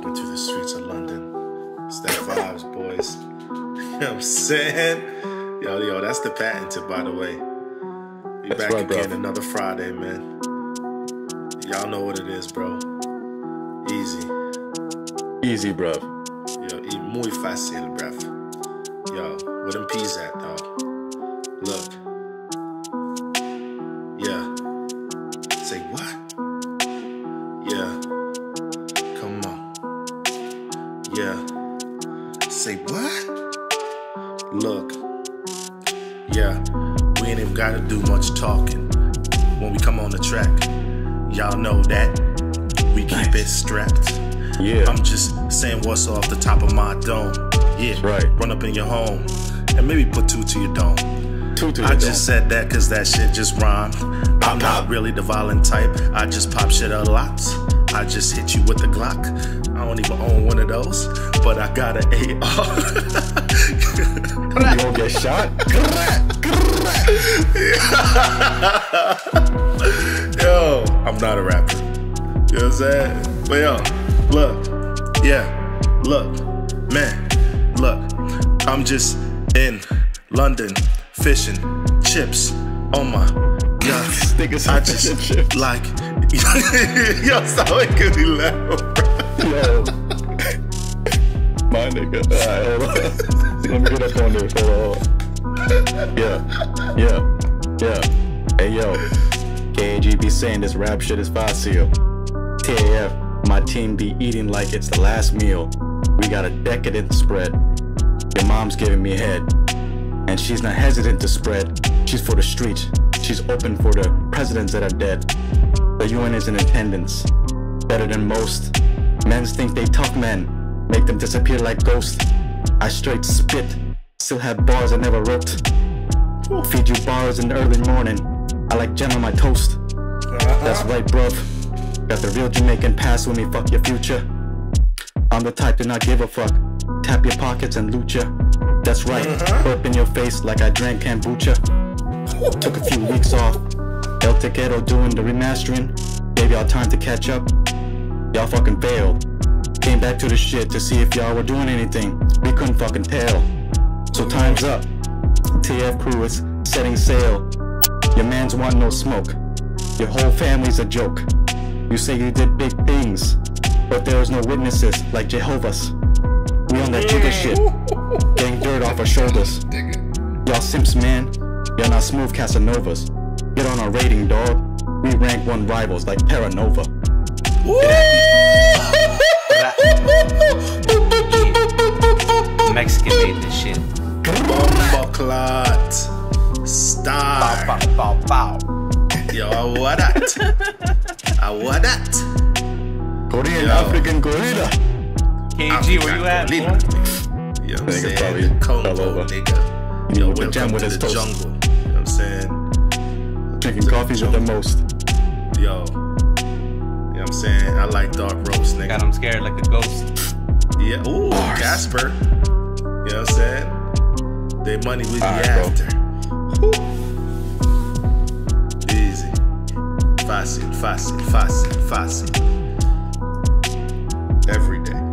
walking through the streets of London. It's that vibes, boys. You know what I'm saying? Yo, yo, that's the patented, by the way. Be That's back right, bro. again another Friday, man. Y'all know what it is, bro. Easy. Easy, bruv. Yo, e muy fácil, bruv. Yo, where them peas at, dog? Look. Yeah. Say what? Look. Yeah. We ain't even gotta do much talking when we come on the track. Y'all know that. We keep it strapped. Yeah. I'm just saying what's off the top of my dome. Yeah, right. Run up in your home and maybe put two to your dome. Two to your dome. I the just said that cause that shit just rhymed. I'm not really the violent type. I just pop shit a lot. I just hit you with the Glock. I don't even own one of those, but I got an AR. You gonna get shot? yo, I'm not a rapper. You know what I'm saying? But yo, look, yeah, look, man, look, I'm just in London fishing chips on my. Niggas I just like, yo, stop making be laugh. Yo. My nigga. Alright. Let me get up on this. Hold on. Yeah. Yeah. Yeah. Hey yo. KAG be saying this rap shit is fácil. TAF, my team be eating like it's the last meal. We got a decadent spread. Your mom's giving me a head. And she's not hesitant to spread. She's for the streets. She's open for the presidents that are dead. The UN is in attendance. Better than most. Men's think they tough men. Make them disappear like ghosts. I straight spit. Still have bars I never wrote. Feed you bars in the early morning. I like jam on my toast. That's right, bruv. Got the real Jamaican pass with me, fuck your future. I'm the type to not give a fuck. Tap your pockets and loot ya. That's right, uh-huh. burp in your face like I drank kombucha. Took a few weeks off. El Tequero doing the remastering. Gave y'all time to catch up. Y'all fucking failed. Came back to the shit to see if y'all were doing anything. We couldn't fucking tell. So time's up. TF crew is setting sail. Your mans want no smoke. Your whole family's a joke. You say you did big things, but there is no witnesses like Jehovah's. We on that Jigga shit, getting dirt off our shoulders. Y'all simps, man. Y'all not smooth Casanovas. Get on our rating, dog. We rank one rivals like Terranova. Mexican made this shit. Bomba clot. Star. Bow, bow, bow. Yo, I want that. I want that. Korean Yo. African gorilla. KG, where you at? boy? You know what I'm saying? probably The Congo, nigga. You Yo, with the jam welcome with to the toast. jungle. You know what I'm saying? Drinking coffees with the most. Yo. You know what I'm saying? I like dark roast, nigga. Got him scared like a ghost. Yeah. Ooh, Casper. You know what I'm saying? They money we be Alright, bro. after. Whew. Easy. Fácil, fácil, fácil, fácil. Every day.